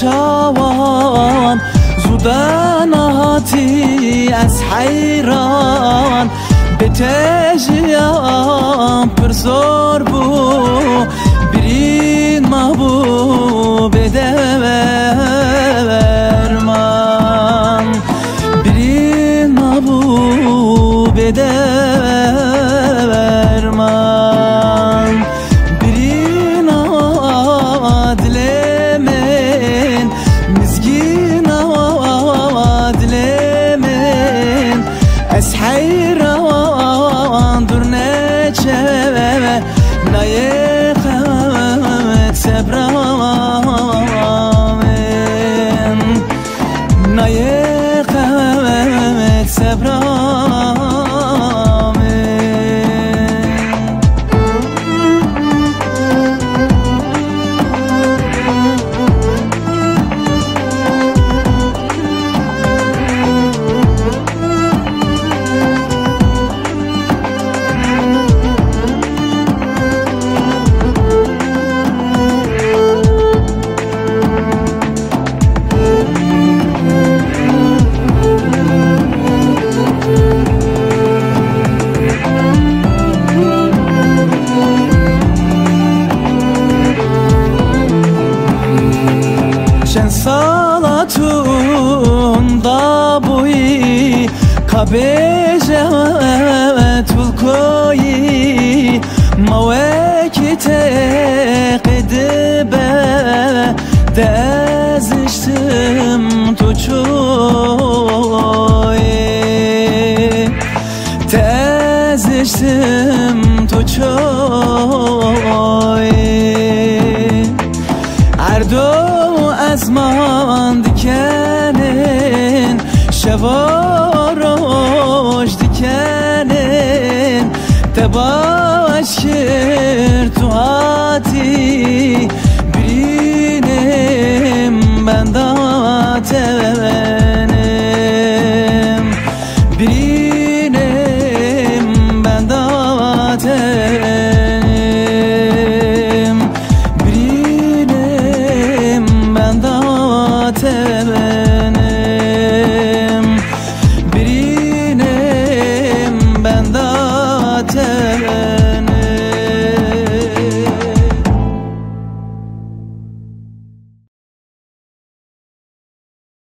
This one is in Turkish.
چاوان زودن هاتی از حیران به تجیام پر زور بو برین ما بو بده برمان برین ما بو 살라. Da bui kabeje tulkoyi mawekite Şevaroş dikenin Tebaşkir